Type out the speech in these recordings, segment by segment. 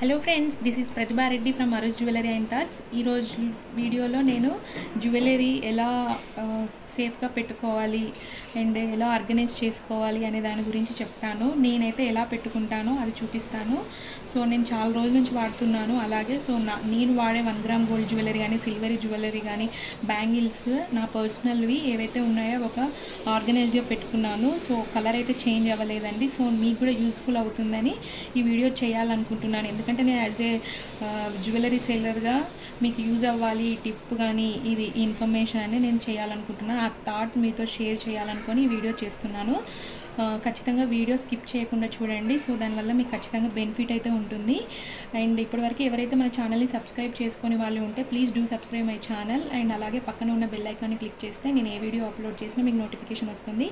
Hello friends this is Pratibha Reddy from arouse jewellery and thoughts ఈరోజు వీడియోలో నేను జ్యువెలరీ ఎలా సేఫ్గా పెట్టుకోవాలి అండ్ ఎలా ఆర్గనైజ్ చేసుకోవాలి అనే దాని గురించి చెప్తాను. నేనైతే ఎలా పెట్టుకుంటానో అది చూపిస్తాను. సో నేను చాలా రోజుల నుంచి వాడుతున్నాను. అలాగే సో నా నేను వాడే వన్ గ్రామ్ గోల్డ్ జ్యువెలరీ కానీ సిల్వరీ జ్యువెలరీ కానీ బ్యాంగిల్స్ నా పర్సనల్వి ఏవైతే ఉన్నాయో ఒక ఆర్గనైజ్గా పెట్టుకున్నాను. సో కలర్ అయితే చేంజ్ అవ్వలేదండి. సో మీకు కూడా యూస్ఫుల్ అవుతుందని ఈ వీడియో చేయాలనుకుంటున్నాను. ఎందుకంటే నేను యాజ్ ఏ జ్యువెలరీ సెల్లర్గా మీకు యూజ్ అవ్వాలి ఈ టిప్ కానీ ఇది ఇన్ఫర్మేషన్ అని నేను చేయాలనుకుంటున్నాను ఆ థాట్ మీతో షేర్ చేయాలనుకొని వీడియో చేస్తున్నాను. ఖచ్చితంగా వీడియో స్కిప్ చేయకుండా చూడండి. సో దానివల్ల మీకు ఖచ్చితంగా బెనిఫిట్ అయితే ఉంటుంది. అండ్ ఇప్పటివరకు ఎవరైతే మన ఛానల్ని సబ్స్క్రైబ్ చేసుకునే వాళ్ళు ఉంటే please do subscribe my channel. And అలాగే పక్కన ఉన్న బెల్ ఐకాన్ని క్లిక్ చేస్తే నేను ఏ వీడియో అప్లోడ్ చేసినా మీకు నోటిఫికేషన్ వస్తుంది.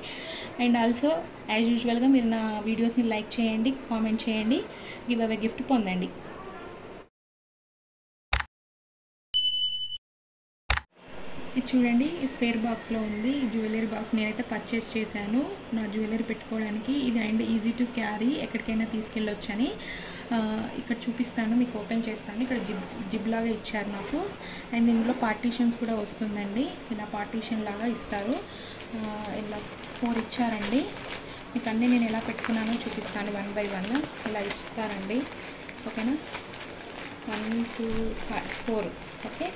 అండ్ ఆల్సో యాజ్ యూజువల్గా మీరు నా వీడియోస్ని లైక్ చేయండి కామెంట్ చేయండి గివ్ అవే గిఫ్ట్ పొందండి. ఇది చూడండి ఈ స్పేర్ బాక్స్లో ఉంది. ఈ జ్యువెలరీ బాక్స్ నేనైతే పర్చేస్ చేశాను. నా జ్యువెలరీ పెట్టుకోవడానికి ఇది అండ్ ఈజీ టు క్యారీ ఎక్కడికైనా తీసుకెళ్ళొచ్చని. ఇక్కడ చూపిస్తాను మీకు ఓపెన్ చేస్తాను. ఇక్కడ జిబ్ జిబ్ లాగా ఇచ్చారు నాకు. అండ్ ఇందులో పార్టీషన్స్ కూడా వస్తుందండి. ఇలా పార్టీషన్ లాగా ఇస్తారు. ఇలా ఫోర్ ఇచ్చారండి. మీకు అన్నీ నేను ఎలా పెట్టుకున్నానో చూపిస్తాను వన్ బై వన్ ఇలా ఇస్తారండి. ఓకేనా? One two five four okay?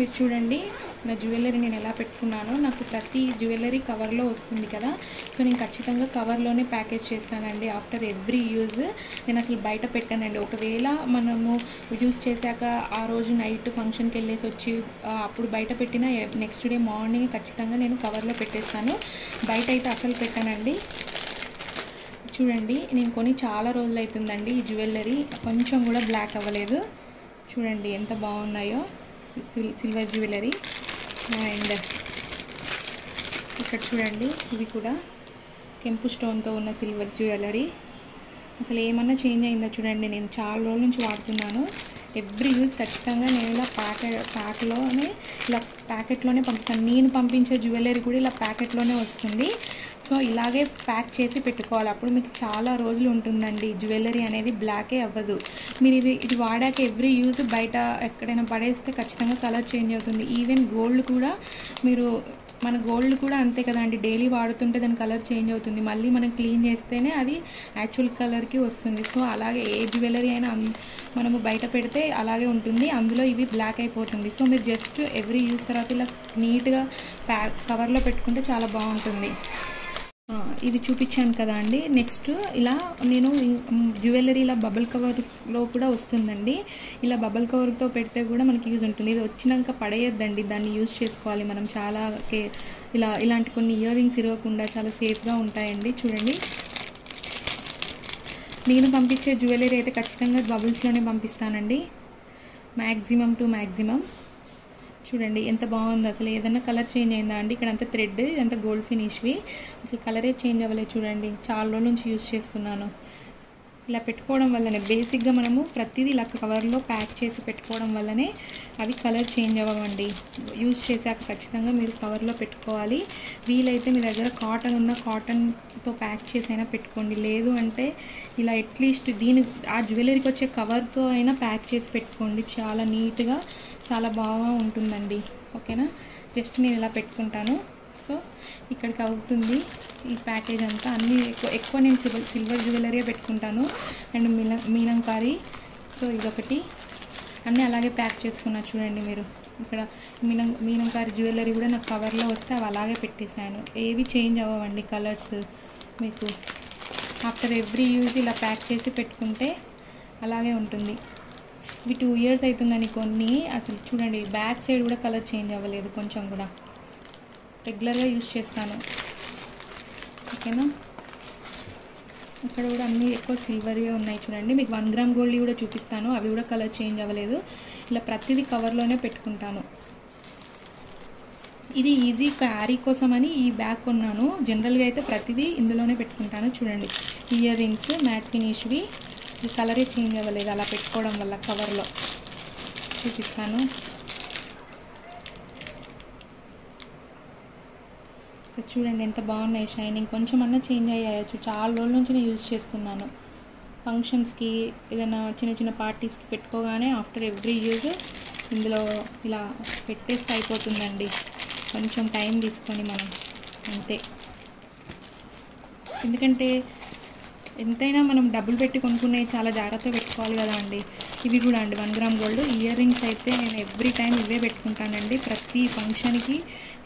మీరు చూడండి నా జ్యువెలరీ నేను ఎలా పెట్టుకున్నానో నాకు ప్రతి జ్యువెలరీ కవర్లో వస్తుంది కదా. సో నేను ఖచ్చితంగా కవర్లోనే ప్యాకేజ్ చేస్తానండి ఆఫ్టర్ ఎవ్రీ యూజ్ నేను అసలు బయట పెట్టానండి. ఒకవేళ మనము యూజ్ చేశాక ఆ రోజు నైట్ ఫంక్షన్కి వెళ్ళేసి వచ్చి అప్పుడు బయట పెట్టిన నెక్స్ట్ డే మార్నింగ్ ఖచ్చితంగా నేను కవర్లో పెట్టేస్తాను. బయట అయితే అసలు పెట్టానండి. చూడండి నేను కొని చాలా రోజులు అవుతుందండి ఈ జ్యువెలరీ కొంచెం కూడా బ్లాక్ అవ్వలేదు. చూడండి ఎంత బాగున్నాయో. Silver jewellery. అండ్ ఇక్కడ చూడండి ఇవి కూడా కెంపు స్టోన్తో ఉన్న సిల్వర్ జ్యువెలరీ. అసలు ఏమన్నా చేంజ్ అయిందో చూడండి నేను చాలా రోజుల నుంచి వాడుతున్నాను. ఎవ్రీ యూజ్ ఖచ్చితంగా నేను ఇలా ప్యాకెట్ ప్యాక్లోనే ఇలా ప్యాకెట్లోనే పంపిస్తాను. నేను పంపించే జ్యువెలరీ కూడా ఇలా ప్యాకెట్లోనే వస్తుంది. సో ఇలాగే ప్యాక్ చేసి పెట్టుకోవాలి. అప్పుడు మీకు చాలా రోజులు ఉంటుందండి. జ్యువెలరీ అనేది బ్లాకే అవ్వదు. మీరు ఇది ఇది వాడాక ఎవ్రీ యూజ్ బయట ఎక్కడైనా పడేస్తే ఖచ్చితంగా కలర్ చేంజ్ అవుతుంది. ఈవెన్ గోల్డ్ కూడా మీరు మన గోల్డ్ కూడా అంతే కదండి. డైలీ వాడుతుంటే దాని కలర్ చేంజ్ అవుతుంది. మళ్ళీ మనం క్లీన్ చేస్తేనే అది యాక్చువల్ కలర్కి వస్తుంది. సో అలాగే ఏ జ్యువెలరీ అయినా మనము బయట పెడితే అలాగే ఉంటుంది. అందులో ఇవి బ్లాక్ అయిపోతుంది. సో మీరు జస్ట్ ఎవ్రీ యూస్ తర్వాత ఇలా నీట్గా ప్యాక్ కవర్లో పెట్టుకుంటే చాలా బాగుంటుంది. ఇది చూపించాను కదా అండి. నెక్స్ట్ ఇలా నేను జ్యువెలరీ ఇలా బబుల్ కవర్లో కూడా వస్తుందండి. ఇలా బబుల్ కవర్తో పెడితే కూడా మనకి యూజ్ ఉంటుంది. ఇది వచ్చినాక పడేయద్దండి. దాన్ని యూజ్ చేసుకోవాలి మనం. చాలా ఇలా ఇలాంటి కొన్ని ఇయర్ రింగ్స్ ఇరవకుండా చాలా సేఫ్గా ఉంటాయండి. చూడండి. నేను పంపించే జ్యువెలరీ అయితే ఖచ్చితంగా బబుల్స్లోనే పంపిస్తానండి. మ్యాక్సిమం టు మ్యాక్సిమం చూడండి ఎంత బాగుంది. అసలు ఏదైనా కలర్ చేంజ్ అయిందా అండి? ఇక్కడ అంతా థ్రెడ్ ఇదంతా గోల్డ్ ఫినిష్వి అసలు కలరే చేంజ్ అవ్వలేదు చూడండి. చాలా రోజుల నుంచి యూజ్ చేస్తున్నాను. ఇలా పెట్టుకోవడం వల్లనే బేసిక్గా మనము ప్రతిదీ ఇలా కవర్లో ప్యాక్ చేసి పెట్టుకోవడం వల్లనే అవి కలర్ చేంజ్ అవ్వండి యూజ్ చేశాక ఖచ్చితంగా మీరు కవర్లో పెట్టుకోవాలి. వీలైతే మీ దగ్గర కాటన్ ఉన్న కాటన్తో ప్యాక్ చేసి అయినా పెట్టుకోండి. లేదు అంటే ఇలా అట్లీస్ట్ దీని ఆ జ్యువెలరీకి వచ్చే కవర్తో అయినా ప్యాక్ చేసి పెట్టుకోండి. చాలా నీట్గా చాలా బాగా ఉంటుందండి. ఓకేనా? జస్ట్ నేను ఇలా పెట్టుకుంటాను. సో ఇక్కడికి అవుతుంది ఈ ప్యాకేజ్ అంతా. అన్నీ ఎక్కువ ఎక్కువ నేను సిల్వర్ సిల్వర్ జ్యువెలరీ పెట్టుకుంటాను. అండ్ మీన మీనంకారి సో ఇదొకటి. అన్నీ అలాగే ప్యాక్ చేసుకున్నా చూడండి మీరు. ఇక్కడ మీనం మీనంకారి జ్యువెలరీ కూడా నాకు కవర్లో వస్తే అవి అలాగే పెట్టేశాను. ఏవి చేంజ్ అవ్వండి కలర్స్ మీకు. ఆఫ్టర్ ఎవ్రీ యూజ్ ఇలా ప్యాక్ చేసి పెట్టుకుంటే అలాగే ఉంటుంది. ఇవి టూ ఇయర్స్ అవుతుందని కొన్ని. అసలు చూడండి బ్యాక్ సైడ్ కూడా కలర్ చేంజ్ అవ్వలేదు కొంచెం కూడా. రెగ్యులర్గా యూస్ చేస్తాను. ఓకేనా ఇక్కడ కూడా అన్నీ ఎక్కువ సిల్వర్గా ఉన్నాయి చూడండి. మీకు వన్ గ్రామ్ గోల్డ్ కూడా చూపిస్తాను. అవి కూడా కలర్ చేంజ్ అవ్వలేదు. ఇలా ప్రతిదీ కవర్లోనే పెట్టుకుంటాను. ఇది ఈజీ క్యారీ కోసమని ఈ బ్యాగ్ కొన్నాను. జనరల్గా అయితే ప్రతిదీ ఇందులోనే పెట్టుకుంటాను. చూడండి ఇయర్ రింగ్స్ మ్యాట్ ఫినిష్వి ఈ కలరే చేంజ్ అవ్వలేదు అలా పెట్టుకోవడం వల్ల కవర్లో. చూపిస్తాను. చూడండి ఎంత బాగున్నాయి షైనింగ్. కొంచెం అన్నా చేంజ్ అయ్యాయచ్చు. చాలా రోజుల నుంచి నేను యూజ్ చేస్తున్నాను. ఫంక్షన్స్కి ఏదైనా చిన్న చిన్న పార్టీస్కి పెట్టుకోగానే ఆఫ్టర్ ఎవ్రీ యూజ్ ఇందులో ఇలా పెట్టేస్తే అయిపోతుందండి. కొంచెం టైం తీసుకొని మనం అంతే. ఎందుకంటే ఎంతైనా మనం డబ్బులు పెట్టి కొనుక్కునే చాలా జాగ్రత్తగా పెట్టుకోవాలి కదా అండి. ఇవి కూడా అండి. One gram gold ear rings అయితే నేను ఎవ్రీ టైం ఇవే పెట్టుకుంటానండి. ప్రతి ఫంక్షన్కి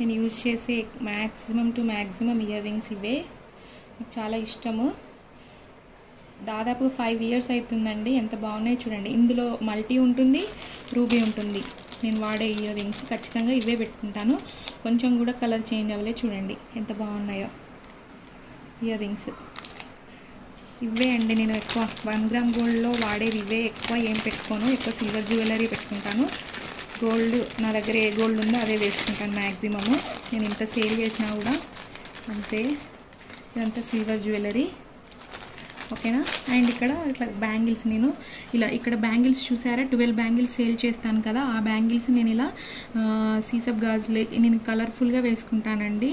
నేను యూజ్ చేసే maximum to maximum ear rings ఇవే. నాకు చాలా ఇష్టము. దాదాపు ఫైవ్ ఇయర్స్ అవుతుందండి ఎంత బాగున్నాయి చూడండి. ఇందులో మల్టీ ఉంటుంది రూబీ ఉంటుంది. నేను వాడే ఇయర్ రింగ్స్ ఖచ్చితంగా ఇవే పెట్టుకుంటాను. కొంచెం కూడా కలర్ చేంజ్ అవ్వలే చూడండి. ఎంత బాగున్నాయో ఇయర్ రింగ్స్. ఇవే అండి. నేను ఎక్కువ వన్ గ్రామ్ గోల్డ్లో వాడేవి ఇవే. ఎక్కువ ఏం పెట్టుకోను. ఎక్కువ సిల్వర్ జ్యువెలరీ పెట్టుకుంటాను. గోల్డ్ నా దగ్గర ఏ గోల్డ్ ఉందో అదే వేసుకుంటాను మ్యాక్సిమము నేను ఇంత సేల్ చేసినా కూడా అంతే. ఇదంతా సిల్వర్ జ్యువెలరీ. ఓకేనా? అండ్ ఇక్కడ ఇట్లా బ్యాంగిల్స్ నేను ఇలా ఇక్కడ బ్యాంగిల్స్ చూసారా? ట్వెల్వ్ బ్యాంగిల్స్ సేల్ చేస్తాను కదా ఆ బ్యాంగిల్స్ నేను ఇలా సీసప్ గాజులు నేను కలర్ఫుల్గా వేసుకుంటానండి.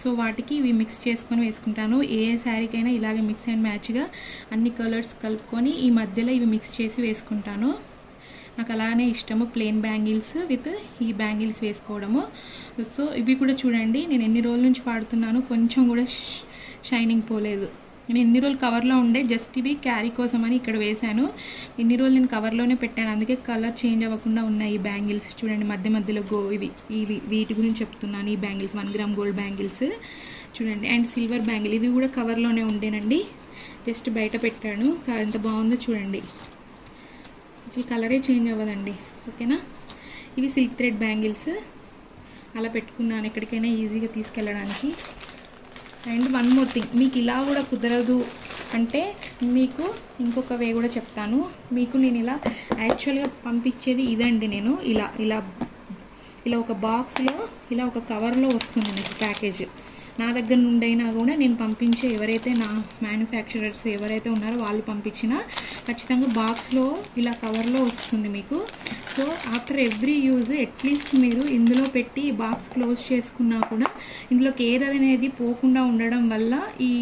సో వాటికి ఇవి మిక్స్ చేసుకొని వేసుకుంటాను. ఏ శారీకైనా ఇలాగే మిక్స్ అండ్ మ్యాచ్గా అన్ని కలర్స్ కలుపుకొని ఈ మధ్యలో ఇవి మిక్స్ చేసి వేసుకుంటాను. నాకు అలానే ఇష్టము ప్లెయిన్ బ్యాంగిల్స్ విత్ ఈ బ్యాంగిల్స్ వేసుకోవడము. సో ఇవి కూడా చూడండి నేను ఎన్ని రోజుల నుంచి వాడుతున్నాను కొంచెం కూడా షైనింగ్ పోలేదు. నేను ఎన్ని రోజులు కవర్లో ఉండే జస్ట్ ఇవి క్యారీ కోసం అని ఇక్కడ వేశాను. ఎన్ని రోజులు నేను కవర్లోనే పెట్టాను. అందుకే కలర్ చేంజ్ అవ్వకుండా ఉన్నాయి ఈ బ్యాంగిల్స్ చూడండి మధ్య మధ్యలో గో ఇవి ఇవి వీటి గురించి చెప్తున్నాను. ఈ bangles one gram gold bangles చూడండి అండ్ సిల్వర్ బ్యాంగిల్ ఇది కూడా కవర్లోనే ఉండేనండి. జస్ట్ బయట పెట్టాను. ఎంత బాగుందో చూడండి. అసలు కలరే చేంజ్ అవ్వదండి. ఓకేనా? ఇవి సిల్క్ థ్రెడ్ బ్యాంగిల్స్ అలా పెట్టుకున్నాను ఎక్కడికైనా ఈజీగా తీసుకెళ్ళడానికి. అండ్ వన్ మోర్ థింగ్ మీకు ఇలా కూడా కుదరదు అంటే మీకు ఇంకొక వే కూడా చెప్తాను. మీకు నేను ఇలా యాక్చువల్గా పంపించేది ఇదండి నేను. ఇలా ఇలా ఇలా ఒక బాక్స్లో ఇలా ఒక కవర్లో వస్తుంది మీకు ప్యాకేజ్ నా దగ్గర నుండైనా కూడా నేను పంపించే ఎవరైతే నా మ్యానుఫ్యాక్చరర్స్ ఎవరైతే ఉన్నారో వాళ్ళు పంపించినా ఖచ్చితంగా బాక్స్లో ఇలా కవర్లో వస్తుంది మీకు. So after every use at least మీరు ఇందులో పెట్టి బాక్స్ క్లోజ్ చేసుకున్నా కూడా ఇందులోకి ఏది అనేది పోకుండా ఉండడం వల్ల ఈ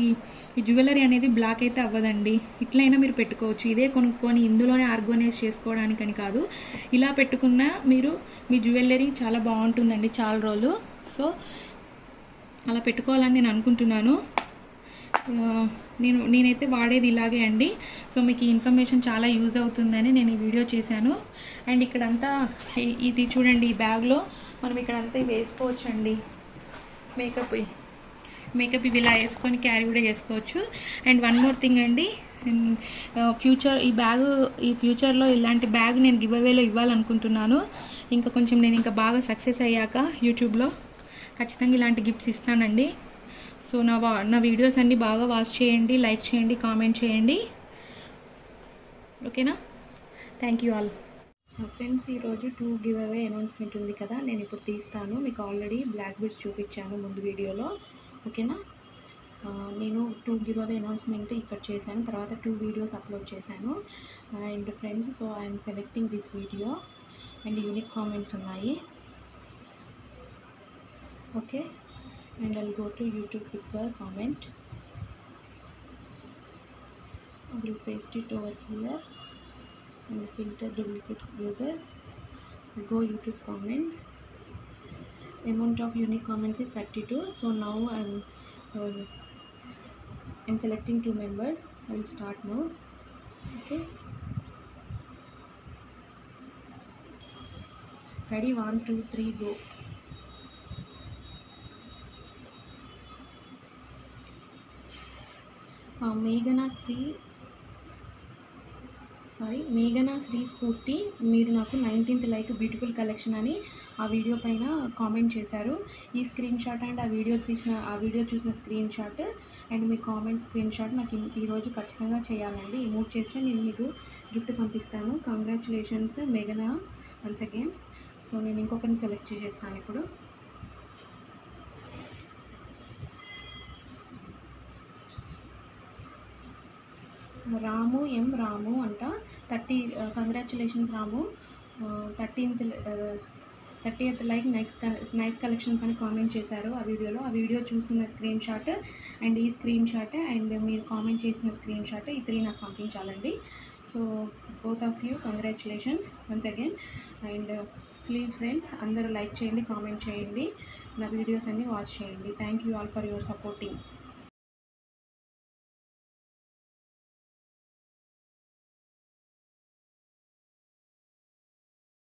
జ్యువెలరీ అనేది బ్లాక్ అయితే అవ్వదండి. ఇట్లయినా మీరు పెట్టుకోవచ్చు. ఇదే కొనుక్కొని ఇందులోనే ఆర్గనైజ్ చేసుకోవడానికని కాదు. ఇలా పెట్టుకున్న మీరు మీ జ్యువెలరీ చాలా బాగుంటుందండి చాలా రోజులు. సో అలా పెట్టుకోవాలని నేను అనుకుంటున్నాను. నేను నేనైతే వాడేది ఇలాగే అండి. సో మీకు ఈ ఇన్ఫర్మేషన్ చాలా యూజ్ అవుతుందని నేను ఈ వీడియో చేశాను. అండ్ ఇక్కడంతా ఇది చూడండి ఈ బ్యాగ్లో మనం ఇక్కడంతా ఇవి వేసుకోవచ్చండి. మేకప్ మేకప్ ఇవి ఇలా వేసుకొని క్యారీ కూడా చేసుకోవచ్చు. అండ్ వన్ మోర్ థింగ్ అండి ఫ్యూచర్ ఈ బ్యాగ్ ఈ ఫ్యూచర్లో ఇలాంటి బ్యాగ్ నేను గివ్ అవేలో ఇవ్వాలనుకుంటున్నాను. ఇంకా కొంచెం నేను ఇంకా బాగా సక్సెస్ అయ్యాక యూట్యూబ్లో ఖచ్చితంగా ఇలాంటి గిఫ్ట్స్ ఇస్తానండి. సో నా వా నా వీడియోస్ అన్నీ బాగా వాచ్ చేయండి లైక్ చేయండి కామెంట్ చేయండి. ఓకేనా? Thank you all. ఫ్రెండ్స్ ఈరోజు టూ గివ్ అవే అనౌన్స్మెంట్ ఉంది కదా నేను ఇప్పుడు తీస్తాను. మీకు ఆల్రెడీ బ్లాక్ బెడ్స్ చూపించాను ముందు వీడియోలో. ఓకేనా? నేను టూ గివ్ అవే అనౌన్స్మెంట్ ఇక్కడ చేశాను. తర్వాత టూ వీడియోస్ అప్లోడ్ చేశాను. And friends so I'm selecting this video. And unique comments ఉన్నాయి. Okay? And I'll go to YouTube picker comment. I will paste it over here and filter duplicate users. Go YouTube comments. Amount of unique comments is 32. So now I'm uh, I'm selecting two members. I will start now. Okay. Ready? One, two, three, go. మేఘనా Shri sorry మేఘన శ్రీ స్ఫూర్తి. మీరు నాకు nineteenth like beautiful collection అని ఆ video పైన comment చేశారు. ఈ స్క్రీన్ షాట్ అండ్ ఆ వీడియో తీసిన ఆ వీడియో చూసిన స్క్రీన్ షాట్ అండ్ మీ కామెంట్ స్క్రీన్ షాట్ నాకు ఈరోజు ఖచ్చితంగా చేయాలండి. ఈ మూడు చేస్తే నేను మీకు గిఫ్ట్ పంపిస్తాను. కంగ్రాచులేషన్స్ మేఘన వన్స్ అగైన్. సో నేను ఇంకొకరిని సెలెక్ట్ చేసేస్తాను ఇప్పుడు. రాము ఎం రాము అంట. Thirty congratulations Ramu. Thirteenth thirty eighth like నైక్స్ nice collections అని కామెంట్ చేశారు ఆ వీడియోలో. ఆ వీడియో చూసిన స్క్రీన్ షాట్ అండ్ ఈ స్క్రీన్ షాట్ అండ్ మీరు కామెంట్ చేసిన స్క్రీన్ షాట్ ఈ త్రీ నాకు పంపించాలండి. So both of you congratulations once again and please friends అందరూ లైక్ చేయండి కామెంట్ చేయండి. నా వీడియోస్ అన్నీ వాచ్ చేయండి. Thank you all for your supporting.